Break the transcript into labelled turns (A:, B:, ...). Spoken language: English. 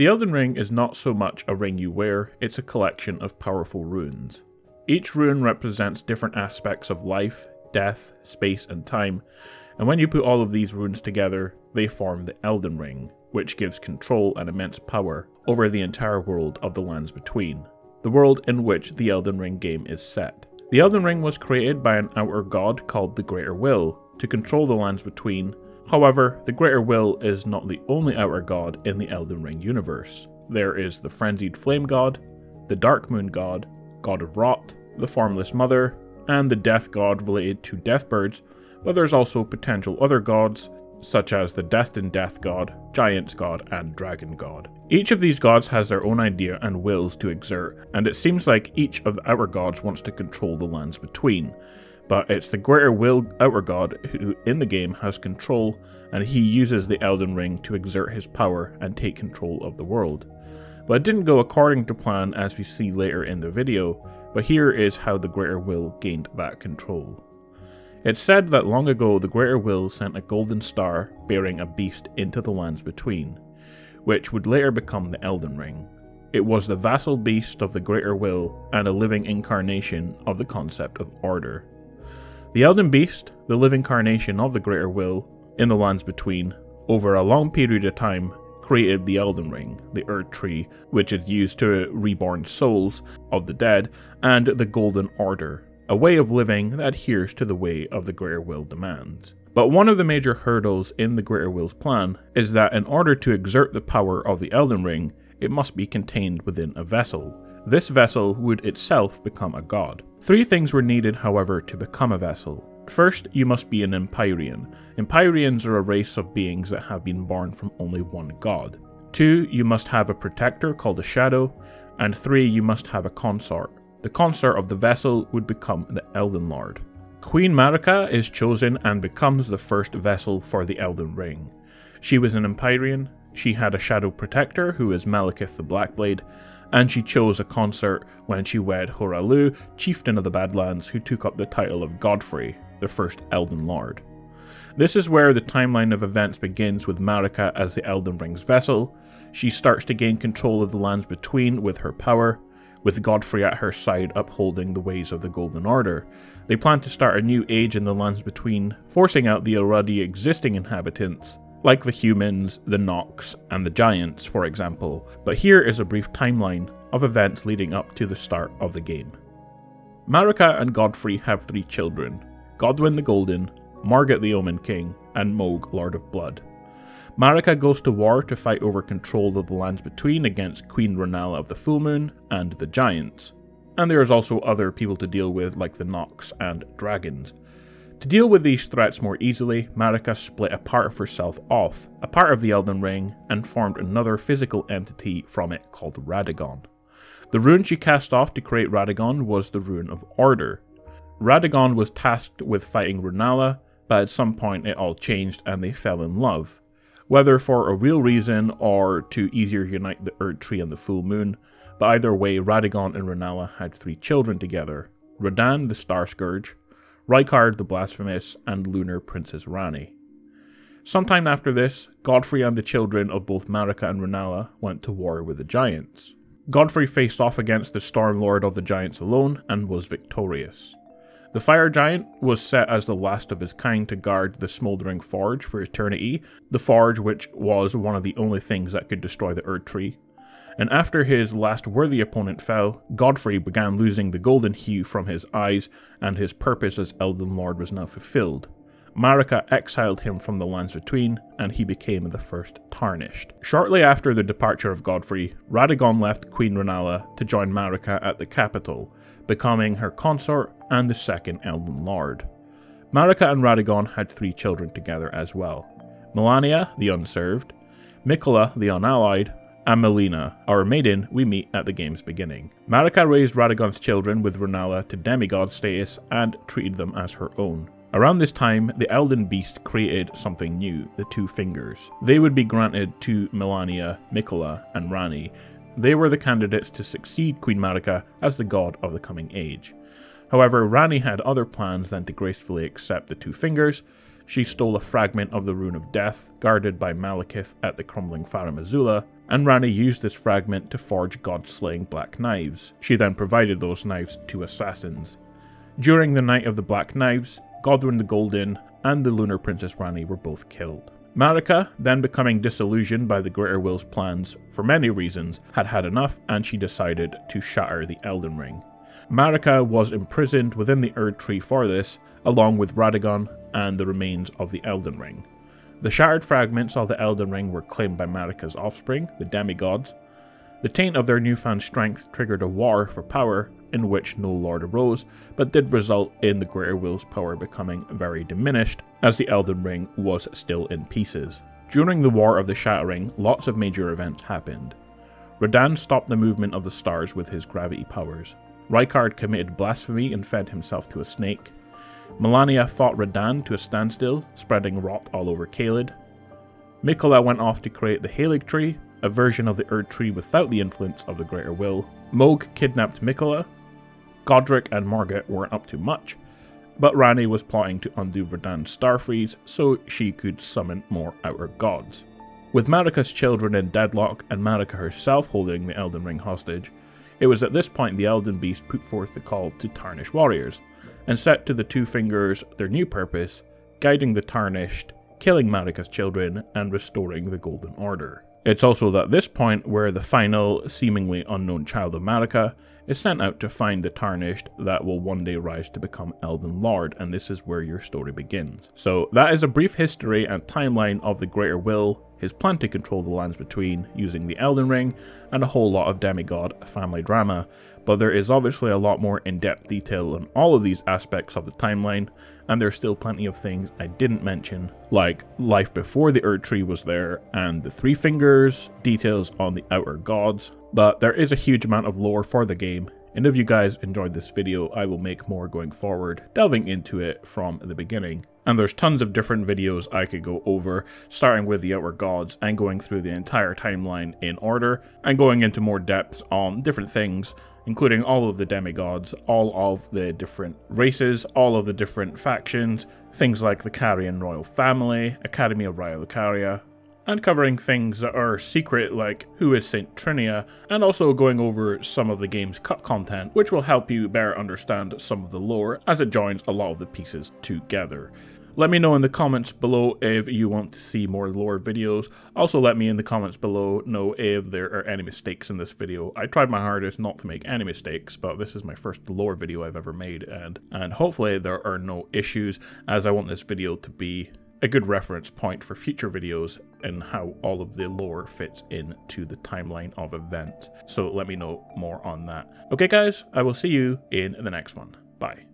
A: The Elden Ring is not so much a ring you wear, it's a collection of powerful runes. Each rune represents different aspects of life, death, space, and time, and when you put all of these runes together, they form the Elden Ring, which gives control and immense power over the entire world of the Lands Between, the world in which the Elden Ring game is set. The Elden Ring was created by an outer god called the Greater Will to control the Lands Between. However, the Greater Will is not the only outer god in the Elden Ring universe. There is the Frenzied Flame God, the Dark Moon God, God of Rot, the Formless Mother, and the Death God related to Deathbirds, but there's also potential other gods such as the Destined Death God, Giants God, and Dragon God. Each of these gods has their own idea and wills to exert, and it seems like each of the outer gods wants to control the lands between. But it's the greater will outer god who in the game has control, and he uses the Elden Ring to exert his power and take control of the world. But it didn't go according to plan as we see later in the video, but here is how the greater will gained that control. It's said that long ago the Greater Will sent a golden star bearing a beast into the lands between, which would later become the Elden Ring. It was the vassal beast of the Greater Will and a living incarnation of the concept of order. The Elden Beast, the living incarnation of the Greater Will in the lands between, over a long period of time created the Elden Ring, the Erdtree, which is used to reborn souls of the dead, and the Golden Order, a way of living that adheres to the way of the Greater Will demands. But one of the major hurdles in the Greater Will's plan is that in order to exert the power of the Elden Ring, it must be contained within a vessel. This vessel would itself become a god. Three things were needed, however, to become a vessel. First, you must be an Empyrean. Empyreans are a race of beings that have been born from only one god. Two, you must have a protector called a shadow. And three, you must have a consort. The consort of the vessel would become the Elden Lord. Queen Marika is chosen and becomes the first vessel for the Elden Ring. She was an Empyrean, she had a shadow protector who is Maliketh the Blackblade, and she chose a consort when she wed Hoarah chieftain of the Badlands, who took up the title of Godfrey, the first Elden Lord. This is where the timeline of events begins with Marika as the Elden Ring's vessel. She starts to gain control of the lands between with her power, with Godfrey at her side upholding the ways of the Golden Order. They plan to start a new age in the lands between, forcing out the already existing inhabitants, like the humans, the Nox, and the Giants, for example. But here is a brief timeline of events leading up to the start of the game. Marika and Godfrey have three children Godwyn the Golden, Morgott the Omen King, and Mohg, Lord of Blood. Marika goes to war to fight over control of the lands between against Queen Rennala of the Full Moon and the Giants. And there is also other people to deal with, like the Nox and dragons. To deal with these threats more easily, Marika split a part of herself off, a part of the Elden Ring, and formed another physical entity from it called Radagon. The rune she cast off to create Radagon was the Rune of Order. Radagon was tasked with fighting Rennala, but at some point it all changed and they fell in love whether for a real reason or to easier unite the Earth Erdtree and the Full Moon, but either way, Radagon and Rennala had three children together Radahn the Star Scourge, Rykard the Blasphemous, and Lunar Princess Ranni. Sometime after this, Godfrey and the children of both Marika and Rennala went to war with the Giants. Godfrey faced off against the Storm Lord of the Giants alone and was victorious. The Fire Giant was set as the last of his kind to guard the Smouldering Forge for eternity, the forge which was one of the only things that could destroy the Erdtree. And after his last worthy opponent fell, Godfrey began losing the golden hue from his eyes, and his purpose as Elden Lord was now fulfilled. Marika exiled him from the lands between, and he became the first Tarnished. Shortly after the departure of Godfrey, Radagon left Queen Rennala to join Marika at the capital, becoming her consort and the second Elden Lord. Marika and Radagon had three children together as well Malenia, the Unserved, Miquella, the Unalloyed, and Melina, our maiden we meet at the game's beginning. Marika raised Radagon's children with Rennala to demigod status and treated them as her own. Around this time, the Elden Beast created something new, the Two Fingers. They would be granted to Malenia, Miquella, and Ranni, they were the candidates to succeed Queen Marika as the god of the coming age. However, Ranni had other plans than to gracefully accept the two fingers. she stole a fragment of the Rune of Death, guarded by Maliketh at the crumbling Farum Azula, and Ranni used this fragment to forge god-slaying black knives. She then provided those knives to assassins. During the Night of the Black Knives, Godwyn the Golden and the Lunar Princess Ranni were both killed. Marika, then becoming disillusioned by the Greater Will's plans for many reasons, had had enough and she decided to shatter the Elden Ring. Marika was imprisoned within the Erd Tree for this, along with Radagon and the remains of the Elden Ring. The shattered fragments of the Elden Ring were claimed by Marika's offspring, the demigods. The taint of their newfound strength triggered a war for power, in which no lord arose, but did result in the Greater Will's power becoming very diminished, as the Elden Ring was still in pieces. During the War of the Shattering, lots of major events happened. Radahn stopped the movement of the stars with his gravity powers. Rykard committed blasphemy and fed himself to a snake. Malenia fought Radahn to a standstill, spreading rot all over Caelid. Miquella went off to create the Haligtree, a version of the Erd Tree without the influence of the Greater Will. Mohg kidnapped Miquella. Godrick and Morgott weren't up to much, but Ranni was plotting to undo Radahn's Starfreeze so she could summon more outer gods. With Marika's children in deadlock and Marika herself holding the Elden Ring hostage, it was at this point the Elden Beast put forth the call to tarnish warriors, and set to the Two Fingers their new purpose, guiding the Tarnished, killing Marika's children, and restoring the Golden Order. It's also at this point where the final, seemingly unknown child of Marika is sent out to find the Tarnished that will one day rise to become Elden Lord, and this is where your story begins. So that is a brief history and timeline of the Greater Will, his plan to control the lands between using the Elden Ring, and a whole lot of demigod family drama, but there is obviously a lot more in-depth detail on all of these aspects of the timeline, and there's still plenty of things I didn't mention, like life before the Erd Tree was there, and the Three Fingers, details on the Outer Gods, but there is a huge amount of lore for the game, and if you guys enjoyed this video, I will make more going forward, delving into it from the beginning. And there's tons of different videos I could go over, starting with the Outer Gods and going through the entire timeline in order, and going into more depth on different things, including all of the demigods, all of the different races, all of the different factions, things like the Carian royal family, Academy of Raya Lucaria, and covering things that are secret like who is Saint Trinia, and also going over some of the game's cut content, which will help you better understand some of the lore as it joins a lot of the pieces together. Let me know in the comments below if you want to see more lore videos. Also let me in the comments below know if there are any mistakes in this video. I tried my hardest not to make any mistakes, but this is my first lore video I've ever made, and, and hopefully there are no issues, as I want this video to be a good reference point for future videos and how all of the lore fits into the timeline of events. So let me know more on that. Okay guys, I will see you in the next one. Bye.